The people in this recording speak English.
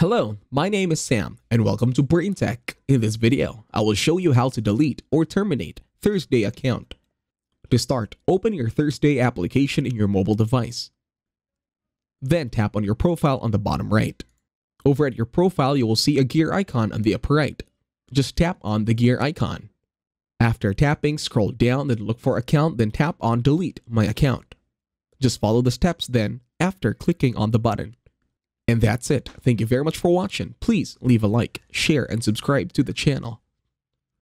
Hello, my name is Sam and welcome to Brain Tech. In this video, I will show you how to delete or terminate Thursday account. To start, open your Thursday application in your mobile device. Then tap on your profile on the bottom right. Over at your profile, you will see a gear icon on the upper right. Just tap on the gear icon. After tapping, scroll down then look for account then tap on delete my account. Just follow the steps then after clicking on the button. And that's it. Thank you very much for watching. Please leave a like, share, and subscribe to the channel.